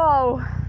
Whoa.